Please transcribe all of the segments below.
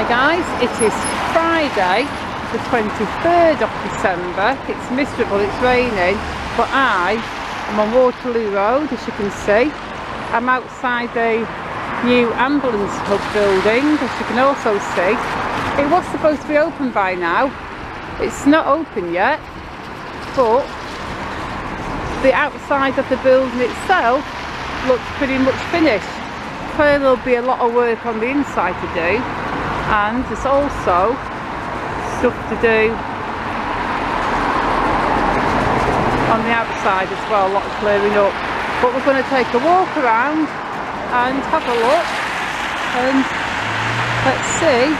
Hi guys, it is Friday the 23rd of December. It's miserable, it's raining, but I am on Waterloo Road as you can see. I'm outside the new ambulance hub building as you can also see. It was supposed to be open by now. It's not open yet, but the outside of the building itself looks pretty much finished. Clearly there'll be a lot of work on the inside to do and there's also stuff to do on the outside as well, a lot of clearing up. But we're going to take a walk around and have a look and let's see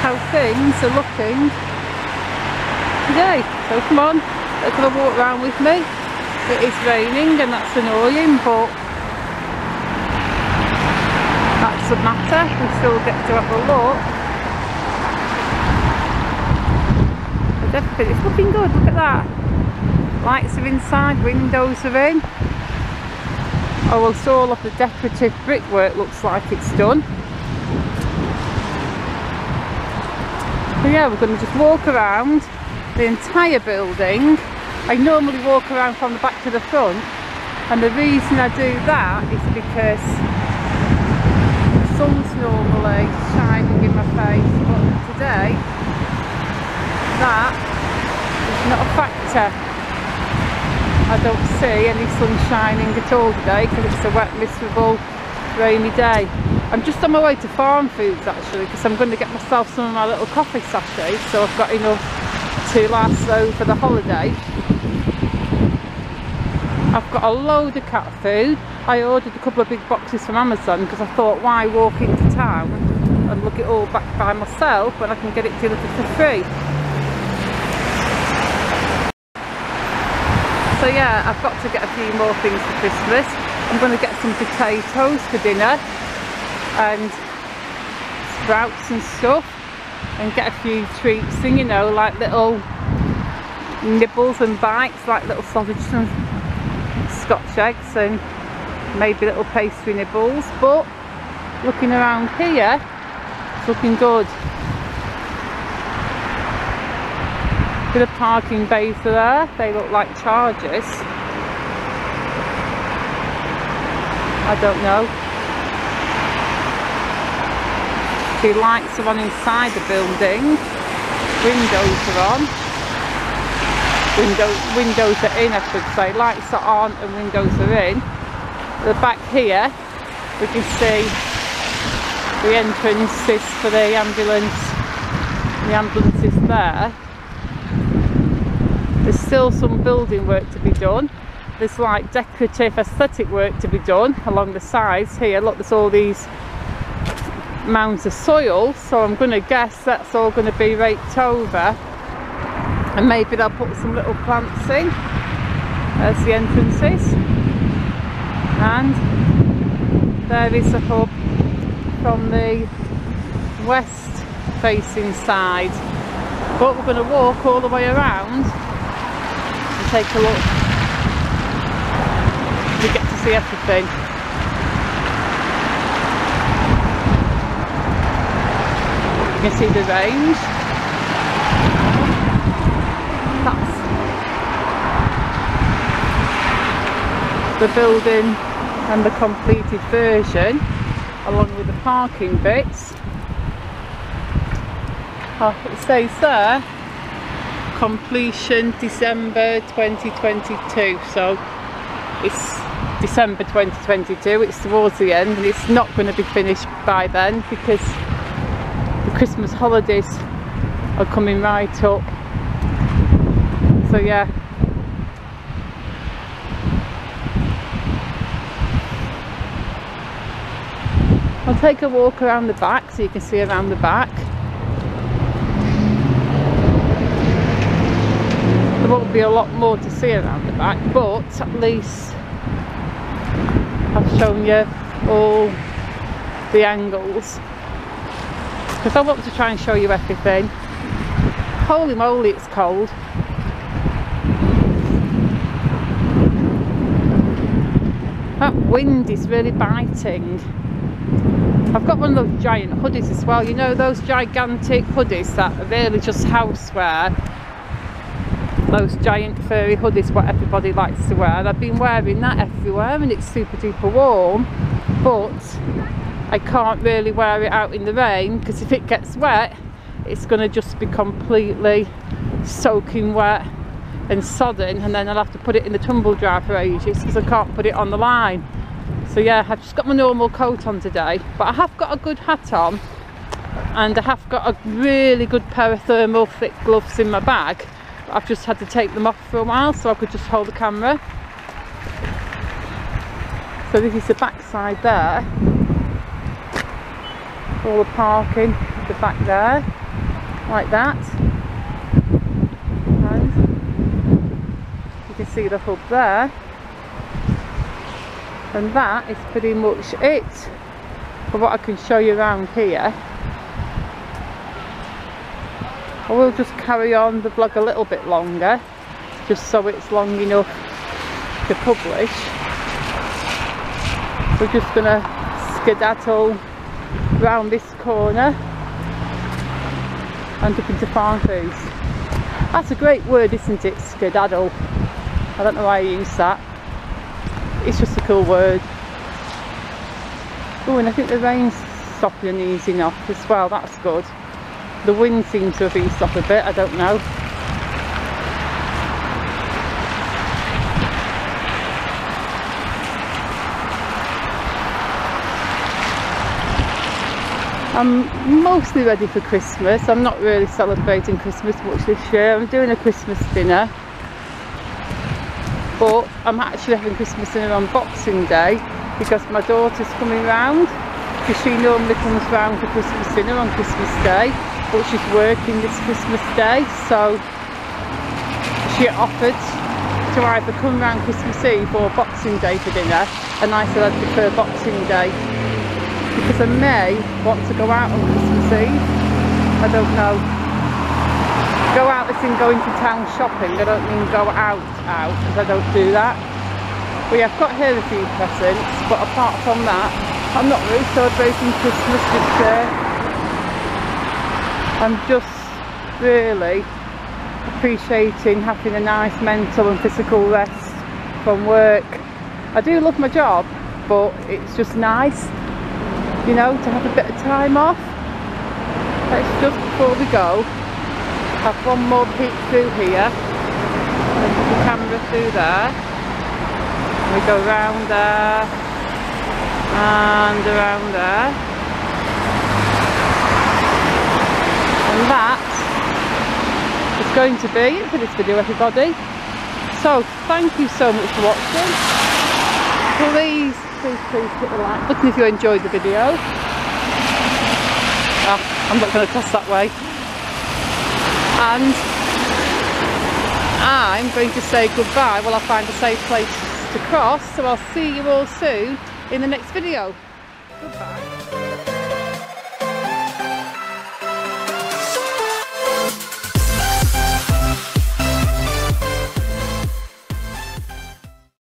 how things are looking today. So come on, let's have a walk around with me. It is raining and that's annoying but that doesn't matter, we still get to have a look everything. It's looking good, look at that. Lights are inside, windows are in. Oh well, so all of the decorative brickwork looks like it's done. So yeah, we're going to just walk around the entire building. I normally walk around from the back to the front and the reason I do that is because the sun's normally shining in my face but today that is not a factor. I don't see any sun shining at all today because it's a wet, miserable, rainy day. I'm just on my way to Farm Foods actually because I'm going to get myself some of my little coffee sachets so I've got enough to last over the holiday. I've got a load of cat food. I ordered a couple of big boxes from Amazon because I thought why walk into town and look it all back by myself when I can get it delivered for free. So yeah, I've got to get a few more things for Christmas. I'm going to get some potatoes for dinner and sprouts and stuff and get a few treats and you know like little nibbles and bites like little sausage and scotch eggs and maybe little pastry nibbles but looking around here it's looking good bit of parking bays there they look like chargers. I don't know. The lights are on inside the building. Windows are on. Windows windows are in I should say. Lights are on and windows are in. The back here we can see the entrances for the ambulance. The ambulance is there there's still some building work to be done. There's like decorative aesthetic work to be done along the sides here. Look, there's all these mounds of soil. So I'm going to guess that's all going to be raked over. And maybe they'll put some little plants in as the entrances. And there is a hub from the west facing side. But we're going to walk all the way around take a look. We get to see everything. You can see the range. That's the building and the completed version along with the parking bits. Oh, it says there completion December 2022 so it's December 2022 it's towards the end and it's not going to be finished by then because the Christmas holidays are coming right up. So yeah. I'll take a walk around the back so you can see around the back be a lot more to see around the back but at least I've shown you all the angles because I want to try and show you everything holy moly it's cold that wind is really biting I've got one of those giant hoodies as well. You know those gigantic hoodies that are really just housewear. Those giant furry hoodies what everybody likes to wear. And I've been wearing that everywhere and it's super duper warm. But I can't really wear it out in the rain because if it gets wet, it's going to just be completely soaking wet and sodden and then I'll have to put it in the tumble dryer for ages because I can't put it on the line so yeah I've just got my normal coat on today but I have got a good hat on and I have got a really good pair of thermal thick gloves in my bag I've just had to take them off for a while so I could just hold the camera. So this is the back side there. All the parking at the back there like that. You can see the hub there. And that is pretty much it for what I can show you around here I will just carry on the vlog a little bit longer just so it's long enough to publish we're just gonna skedaddle round this corner and up into Farm Foods. That's a great word isn't it, skedaddle I don't know why I use that. It's just a cool word. Oh, and I think the rain's stopping and easing off as well. That's good. The wind seems to have eased off a bit. I don't know. I'm mostly ready for Christmas. I'm not really celebrating Christmas much this year. I'm doing a Christmas dinner but I'm actually having Christmas dinner on Boxing Day because my daughter's coming round because she normally comes round for Christmas dinner on Christmas Day but she's working this Christmas Day so she offered to either come round Christmas Eve or Boxing Day for dinner. And I said I'd prefer Boxing Day. Because I may want to go out on Christmas Eve. I don't know. Go out as in going to town shopping. I don't mean go out out because I don't do that. We have got here a few presents but apart from that I'm not really celebrating Christmas this year I'm just really appreciating having a nice mental and physical rest from work. I do love my job but it's just nice you know to have a bit of time off. Let's just before we go have one more peek through here. And put the camera through there. We go round there and around there and that is going to be it for this video everybody. So thank you so much for watching. Please please please hit the like button if you enjoyed the video. Ah, I'm not going to cross that way. And I'm going to say goodbye. While I find a safe place to cross so I'll see you all soon in the next video. Goodbye.